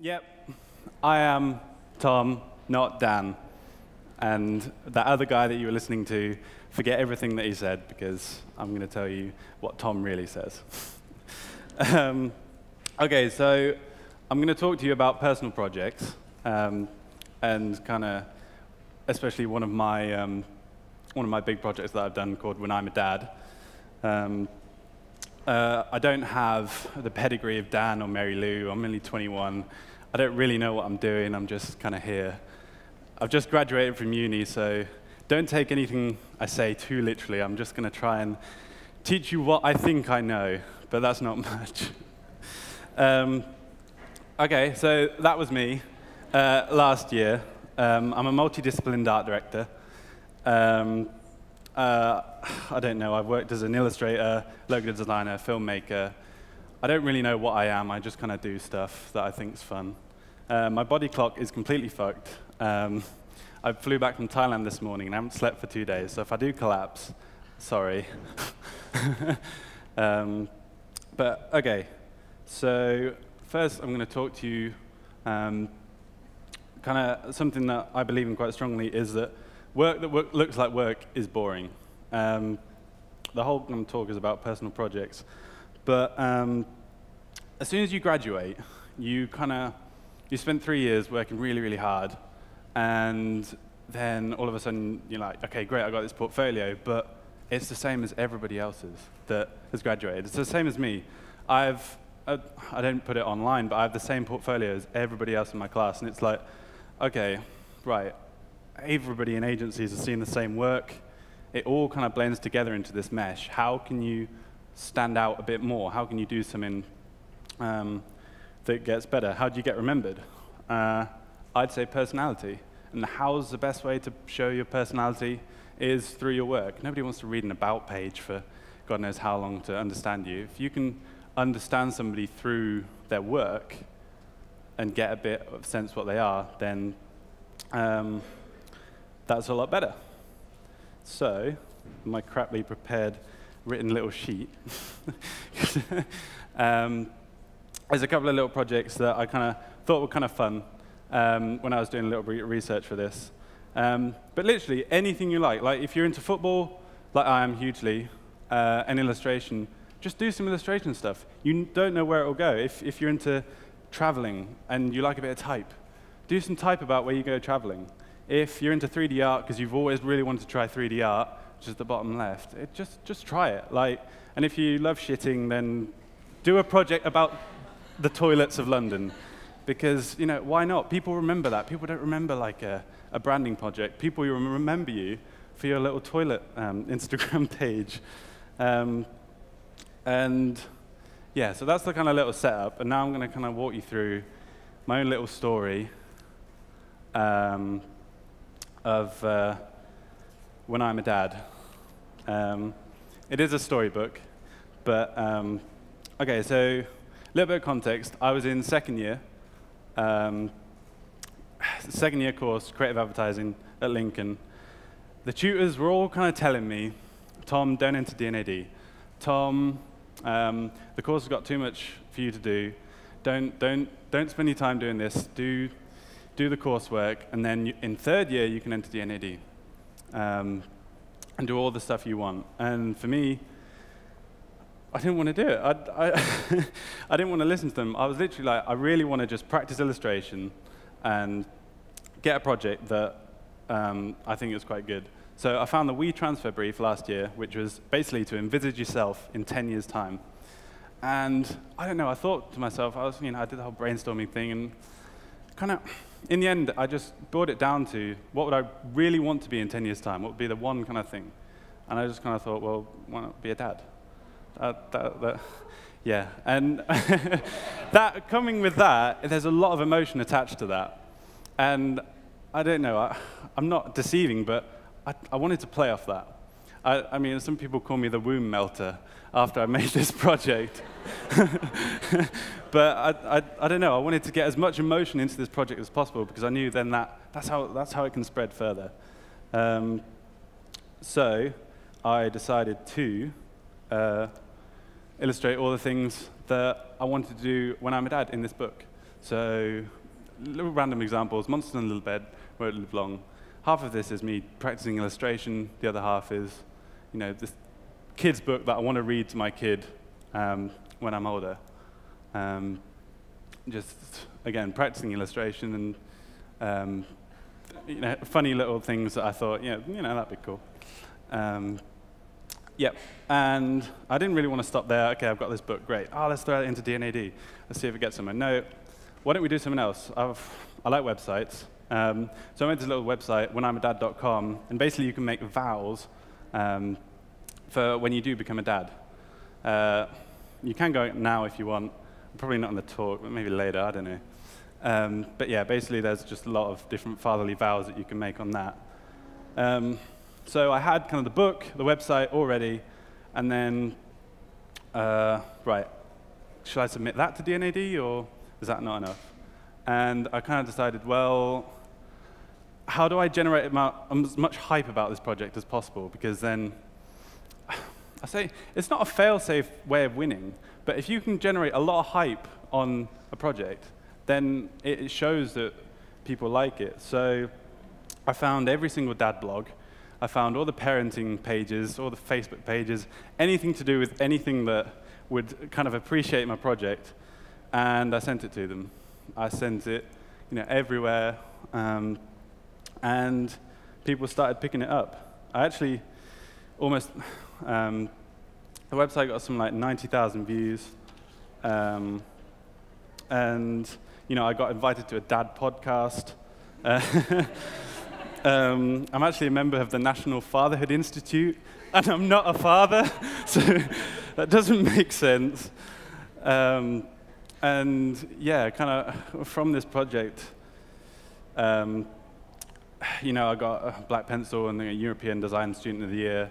Yep, I am Tom, not Dan. And that other guy that you were listening to, forget everything that he said because I'm going to tell you what Tom really says. um, okay, so I'm going to talk to you about personal projects um, and kind of, especially one of my um, one of my big projects that I've done called When I'm a Dad. Uh, I don't have the pedigree of Dan or Mary Lou. I'm only 21. I don't really know what I'm doing. I'm just kind of here. I've just graduated from uni, so don't take anything I say too literally. I'm just going to try and teach you what I think I know, but that's not much. um, okay, so that was me uh, last year. Um, I'm a multidisciplined art director. Um, uh, I don't know, I've worked as an illustrator, logo designer, filmmaker. I don't really know what I am, I just kind of do stuff that I think is fun. Uh, my body clock is completely fucked. Um, I flew back from Thailand this morning and I haven't slept for two days, so if I do collapse, sorry. um, but okay, so first I'm going to talk to you um, kind of something that I believe in quite strongly is that work that work looks like work is boring. Um, the whole talk is about personal projects. But um, as soon as you graduate, you kind of, you spend three years working really, really hard. And then all of a sudden, you're like, OK, great, I got this portfolio. But it's the same as everybody else's that has graduated. It's the same as me. I've, uh, I don't put it online, but I have the same portfolio as everybody else in my class. And it's like, OK, right, everybody in agencies is seeing the same work. It all kind of blends together into this mesh. How can you stand out a bit more? How can you do something um, that gets better? How do you get remembered? Uh, I'd say personality. And how's the best way to show your personality is through your work. Nobody wants to read an about page for God knows how long to understand you. If you can understand somebody through their work and get a bit of sense what they are, then um, that's a lot better. So, my craply prepared written little sheet. um, there's a couple of little projects that I kind of thought were kind of fun um, when I was doing a little research for this. Um, but literally, anything you like. Like, if you're into football, like I am hugely, uh, an illustration, just do some illustration stuff. You don't know where it will go. If, if you're into traveling and you like a bit of type, do some type about where you go traveling. If you're into 3D art because you've always really wanted to try 3D art, which is the bottom left, it just, just try it. Like, and if you love shitting, then do a project about the toilets of London. Because, you know, why not? People remember that. People don't remember like a, a branding project. People remember you for your little toilet um, Instagram page. Um, and yeah, so that's the kind of little setup. And now I'm going to kind of walk you through my own little story. Um, of uh, When I'm a Dad. Um, it is a storybook, but um, okay, so a little bit of context. I was in second year, um, second year course, creative advertising at Lincoln. The tutors were all kind of telling me, Tom, don't enter D&AD. Tom, um, the course has got too much for you to do. Don't, don't, don't spend your time doing this. Do do the coursework, and then you, in third year, you can enter D&AD um, and do all the stuff you want. And for me, I didn't want to do it. I, I, I didn't want to listen to them. I was literally like, I really want to just practice illustration and get a project that um, I think is quite good. So I found the WeTransfer brief last year, which was basically to envisage yourself in 10 years' time. And I don't know, I thought to myself, I was, you know, I did the whole brainstorming thing, and kind of, in the end, I just brought it down to what would I really want to be in 10 years' time? What would be the one kind of thing? And I just kind of thought, well, why not be a dad? Uh, that, that, yeah, and that coming with that, there's a lot of emotion attached to that. And I don't know, I, am not deceiving, but I, I, wanted to play off that. I, I mean, some people call me the womb melter after I made this project. but I, I, I, don't know, I wanted to get as much emotion into this project as possible because I knew then that, that's, how, that's how it can spread further. Um, so I decided to uh, illustrate all the things that I wanted to do when I'm a dad in this book. So, little random examples. Monsters in a Little Bed, Won't Live Long. Half of this is me practicing illustration. The other half is, you know, this kid's book that I want to read to my kid um, when I'm older. Um, just, again, practicing illustration and, um, you know, funny little things that I thought, yeah, you know, that'd be cool. Um, Yep. And I didn't really want to stop there. Okay, I've got this book. Great. Oh, let's throw it into D&AD. Let's see if it gets somewhere. No. Why don't we do something else? I've, I like websites. Um, so I made this little website, whenI'madad.com, and basically you can make vows um, for when you do become a dad. Uh, you can go now if you want. Probably not on the talk, but maybe later. I don't know. Um, but yeah, basically there's just a lot of different fatherly vows that you can make on that. Um, so I had kind of the book, the website already, and then, uh, right, should I submit that to D&AD or is that not enough? And I kind of decided, well, how do I generate as much hype about this project as possible? Because then, I say, it's not a fail-safe way of winning, but if you can generate a lot of hype on a project, then it shows that people like it. So I found every single dad blog, I found all the parenting pages, all the Facebook pages, anything to do with anything that would kind of appreciate my project, and I sent it to them. I sent it, you know, everywhere, um, and people started picking it up. I actually almost, um, the website got some like 90,000 views, um, and you know, I got invited to a dad podcast. Uh, Um, I'm actually a member of the National Fatherhood Institute, and I'm not a father, so that doesn't make sense. Um, and yeah, kind of from this project, um, you know, I got a black pencil and a European Design Student of the Year,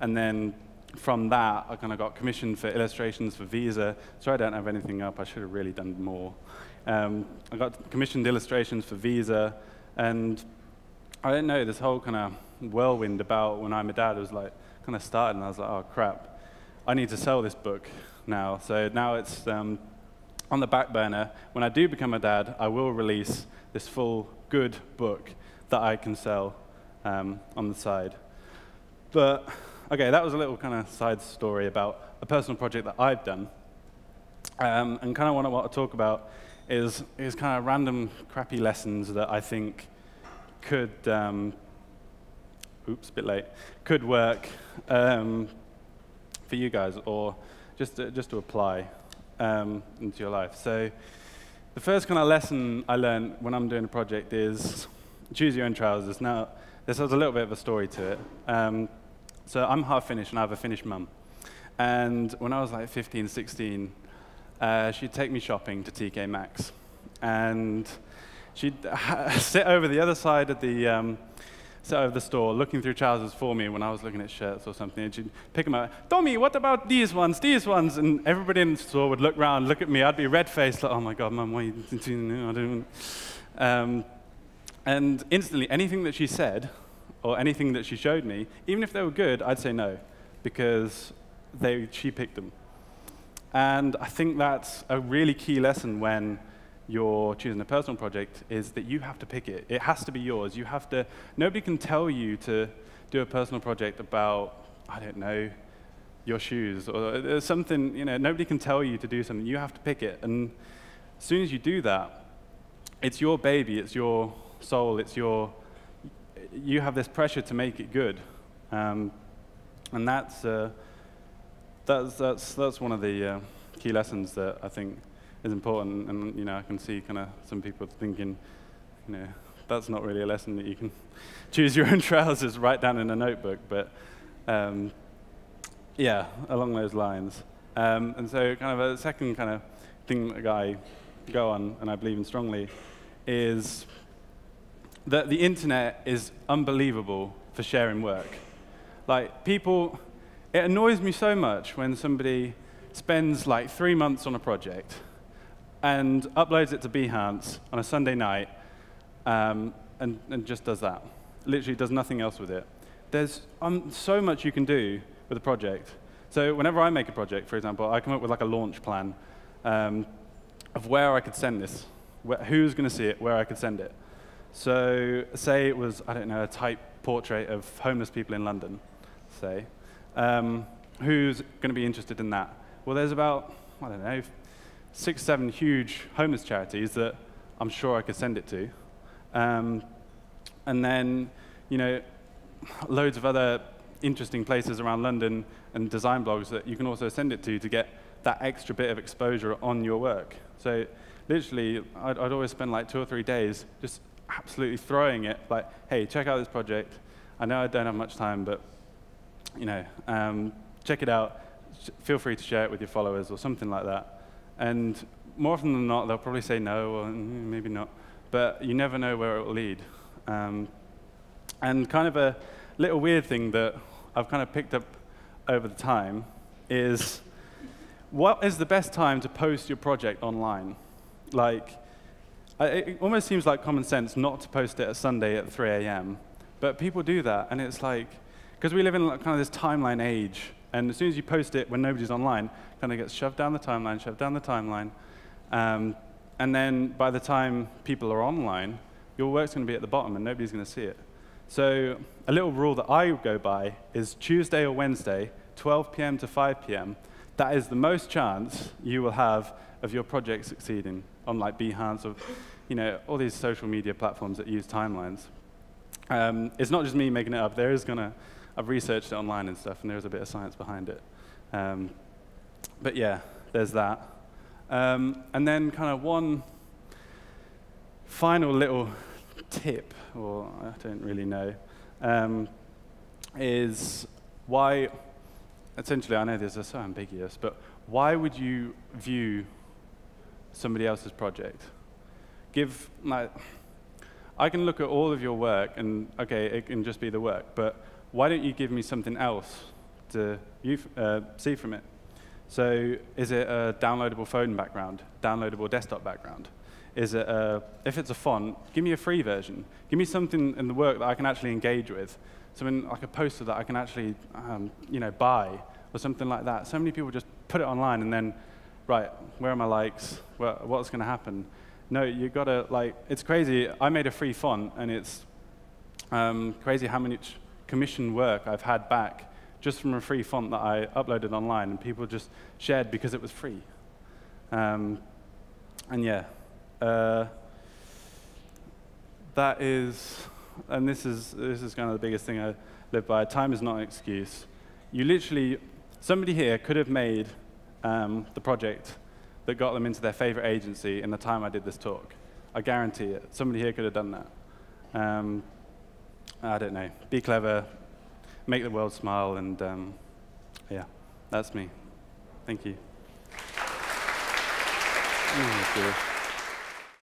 and then from that, I kind of got commissioned for illustrations for Visa. So I don't have anything up. I should have really done more. Um, I got commissioned illustrations for Visa, and I didn't know this whole kind of whirlwind about when I'm a dad was like kind of started, and I was like, oh crap, I need to sell this book now. So now it's um, on the back burner. When I do become a dad, I will release this full good book that I can sell um, on the side. But okay, that was a little kind of side story about a personal project that I've done. Um, and kind of what I want to talk about is, is kind of random crappy lessons that I think could, um, oops, a bit late, could work um, for you guys or just to, just to apply um, into your life. So the first kind of lesson I learned when I'm doing a project is choose your own trousers. Now, this has a little bit of a story to it. Um, so I'm half Finnish and I have a Finnish mum. And when I was like 15, 16, uh, she'd take me shopping to TK Maxx. And she'd sit over the other side of the, um, sit over the store looking through trousers for me when I was looking at shirts or something, and she'd pick them up. Tommy, what about these ones, these ones? And everybody in the store would look around, look at me. I'd be red-faced, like, oh my God, Mum, what are you doing? I don't um, and instantly, anything that she said or anything that she showed me, even if they were good, I'd say no, because they, she picked them. And I think that's a really key lesson when you're choosing a personal project is that you have to pick it. It has to be yours. You have to, nobody can tell you to do a personal project about, I don't know, your shoes or uh, something, you know, nobody can tell you to do something. You have to pick it. And as soon as you do that, it's your baby, it's your soul, it's your, you have this pressure to make it good. Um, and that's, uh, that's, that's, that's one of the uh, key lessons that I think is important. And you know, I can see kind of some people thinking, you know, that's not really a lesson that you can choose your own trousers, write down in a notebook. But um, yeah, along those lines. Um, and so, kind of a second kind of thing that I go on, and I believe in strongly, is that the internet is unbelievable for sharing work. Like people, it annoys me so much when somebody spends like three months on a project and uploads it to Behance on a Sunday night um, and, and, just does that. Literally does nothing else with it. There's um, so much you can do with a project. So whenever I make a project, for example, I come up with like a launch plan um, of where I could send this. wh- who's going to see it, where I could send it. So say it was, I don't know, a type portrait of homeless people in London, say. Um, who's going to be interested in that? Well, there's about, I don't know, six, seven huge homeless charities that I'm sure I could send it to. Um, and then, you know, loads of other interesting places around London and design blogs that you can also send it to to get that extra bit of exposure on your work. So literally, I'd, I'd always spend like two or three days just absolutely throwing it, like, hey, check out this project. I know I don't have much time, but, you know, um, check it out. Feel free to share it with your followers or something like that. And more often than not, they'll probably say no, or mm, maybe not. But you never know where it will lead. Um, and kind of a little weird thing that I've kind of picked up over the time is what is the best time to post your project online? Like, it almost seems like common sense not to post it at Sunday at 3 a.m. But people do that, and it's like, because we live in kind of this timeline age, and as soon as you post it when nobody's online, kind of gets shoved down the timeline, shoved down the timeline. Um, and then by the time people are online, your work's going to be at the bottom and nobody's going to see it. So a little rule that I go by is Tuesday or Wednesday, 12 p.m. to 5 p.m. That is the most chance you will have of your project succeeding on like Behance or you know, all these social media platforms that use timelines. Um, it's not just me making it up. There is going to, I've researched it online and stuff, and there's a bit of science behind it. Um, but yeah, there's that. Um, and then kind of one final little tip, or I don't really know, um, is why, essentially, I know this is so ambiguous, but why would you view somebody else's project? Give, like, I can look at all of your work and, okay, it can just be the work, but why don't you give me something else to uh, see from it? So is it a downloadable phone background, downloadable desktop background? Is it a, if it's a font, give me a free version. Give me something in the work that I can actually engage with. Something like a poster that I can actually um, you know, buy or something like that. So many people just put it online and then, right, where are my likes? What's going to happen? No, you've got to, like, it's crazy. I made a free font and it's um, crazy how much commission work I've had back just from a free font that I uploaded online and people just shared because it was free. Um, and yeah, uh, that is, and this is, this is kind of the biggest thing I live by. Time is not an excuse. You literally, somebody here could have made um, the project that got them into their favorite agency in the time I did this talk. I guarantee it. Somebody here could have done that. Um, I don't know. Be clever, make the world smile, and um, yeah, that's me. Thank you. Oh,